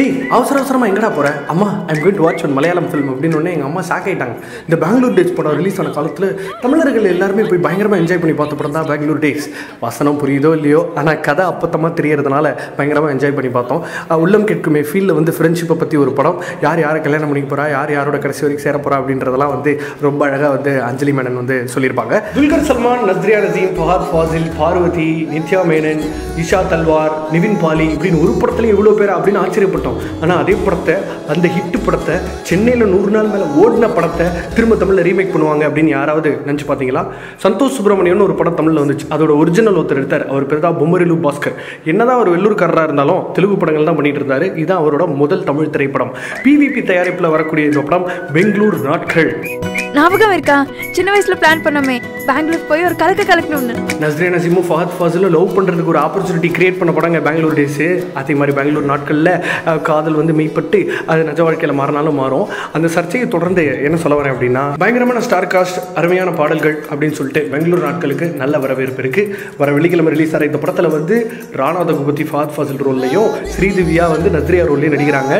டேய் அவசர அவசரமாக எங்கடா போகிறேன் அம்மா I'm going to watch one Malayalam film அப்படின்னு உடனே எங்கள் அம்மா ஷாக் ஆகிட்டாங்க இந்த பெங்களூர் டேஸ் படம் ரிலீஸ் ஆன காலத்தில் தமிழர்கள் எல்லாருமே போய் பயங்கரமாக என்ஜாய் பண்ணி பார்த்த படம் தான் பெங்களூர் டேஸ் வசனம் புரியுதோ இல்லையோ? ஆனால் கதை அப்பத்தமாக தெரியறதுனால பயங்கரமாக என்ஜாய் பண்ணி பார்த்தோம். உள்ளம் கேட்குமே ஃபீல்டில் வந்து ஃப்ரெண்ட்ஷிப்பை பற்றி ஒரு படம். யார் யாரை கல்யாணம் பண்ணிக்க போகிறா யார் யாரோட கடைசி வரைக்கும் சேர போறா? அப்படின்றதெல்லாம் வந்து ரொம்ப அழகாக வந்து அஞ்சலி மேனன் வந்து சொல்லியிருப்பாங்க. துல்கர் சல்மான் நஸ்ரியா நசீம் ஃபஹாத் ஃபாசில் பார்வதி நித்யா மேனன் இஷா தல்வார் நிவின் பாலி இப்படின்னு ஒரு படத்துல இவ்வளோ பேர் அப்படின்னு ஆச்சரியப்பட்டோம். ஆனால் அதே படத்தை அந்த ஹிட் படத்தை சென்னையில் நூறு நாள் மேலே ஓடின படத்தை திரும்ப தமிழில் ரீமேக் பண்ணுவாங்க அப்படின்னு யாராவது நினச்சி பார்த்தீங்களா? சந்தோஷ் சுப்பிரமணியன் ஒரு படம் தமிழில் வந்துச்சு. அதோட ஒரிஜினல் ஒருத்தர் எடுத்தார். அவர் பேர் தான் பொம்மரிலு பாஸ்கர். என்னதான் அவர் வெள்ளூர்காரராக இருந்தாலும் தெலுங்கு படங்கள் தான் பண்ணிட்டு இருந்தாரு. இதுதான் அவரோட முதல் தமிழ் திரைப்படம். பிவிபி தயாரிப்பில் வரக்கூடிய இந்த படம் பெங்களூர் நாட்கள். ஞாபகம் இருக்கா? சின்ன வயசுல பிளான் பண்ணோமே. பெங்களூர் போய் ஒரு கலக்க கலக்கணும்னு நஸ்ரியா நசீமும் ஃபஹத் ஃபாசிலும் லவ் பண்ணுறதுக்கு ஒரு ஆப்பர்ச்சுனிட்டி கிரியேட் பண்ண படங்க பெங்களூர் டேஸு அதே மாதிரி பெங்களூர் நாட்களில் காதல் வந்து மெய்ப்பட்டு அது நிஜ வாழ்க்கையில் மாறினாலும் மாறும். அந்த சர்ச்சையை தொடர்ந்து என்ன சொல்ல வரேன் அப்படின்னா பயங்கரமான ஸ்டார் காஸ்ட் அருமையான பாடல்கள் அப்படின்னு சொல்லிட்டு பெங்களூர் நாட்களுக்கு நல்ல வரவேற்பு இருக்குது வர வெள்ளிக்கிழமை ரிலீஸ் ஆகிற இந்த படத்தில் வந்து ராணா தகுபதி ஃபஹத் ஃபாசில் ரோல்லையும் ஸ்ரீதிவ்யா வந்து நஸ்ரியா ரோல்லையும் நடிக்கிறாங்க.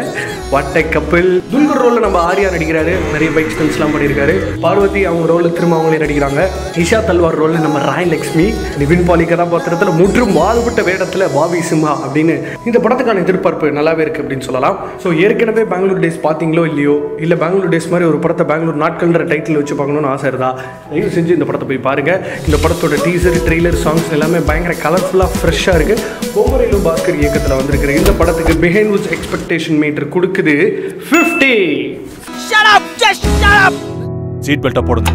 வாட்டை கப்பில் துல்கர் ரோலில் நம்ம ஆரியா நடிக்கிறாரு. நிறைய பைக் ஸ்டன்ஸ்லாம் பண்ணியிருக்காரு. பார்வதி அவங்க ரோலில் திரும்ப அவங்களே நடிக்கிறாங்க. இஷா தல்வார் ரோலில் நம்ம ராய் லக்ஷ்மி நிவின் பாலி கதாபாத்திரத்தில் முற்றும் மாறுபட்ட வேடத்தில் பாபி சிம்ஹா அப்படின்னு இந்த படத்துக்கான எதிர்பார்ப்பு நல்லாவே இருக்குது அப்படின்னு சொல்லலாம். ஸோ ஏற்கனவே பெங்களூர் டேஸ் பார்த்தீங்களோ இல்லையோ? இல்லை பெங்களூர் டேஸ் மாதிரி ஒரு படத்தை பெங்களூர் நாட்கள்ன்ற டைட்டில் வச்சு பார்க்கணும்னு ஆசை இருந்தா தயவு செஞ்சு இந்த படத்தை போய் பாருங்க. இந்த படத்தோட டீசர் ட்ரெய்லர் சாங்ஸ் எல்லாமே பயங்கர கலர்ஃபுல்லாக ஃப்ரெஷ்ஷாக இருக்குது பொம்மரையிலும் பாஸ்கர் இயக்கத்தில் வந்திருக்கிற இந்த படத்துக்கு பிஹைண்ட் எக்ஸ்பெக்டேஷன் மீட்டர் கொடுக்குது ஃபிஃப்டி சீட் பெல்ட்டை போடுங்க.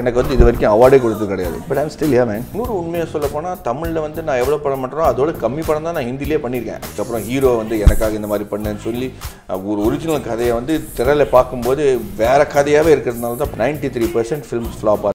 எனக்கு வந்து இது வரைக்கும் அவார்டே கொடுத்தது கிடையாது. But I'm still a man இன்னொரு உண்மையை சொல்ல போனால் தமிழில் வந்து நான் எவ்வளோ படம் பண்ணுறோம் அதோட கம்மி படம் தான் நான் ஹிந்திலே பண்ணியிருக்கேன். அதுக்கப்புறம் ஹீரோ வந்து எனக்காக இந்த மாதிரி பண்ணேன்னு சொல்லி ஒரு ஒரிஜினல் கதையை வந்து திரையில் பார்க்கும்போது வேறு கதையாகவே இருக்கிறதுனால தான் ninety three percent films flop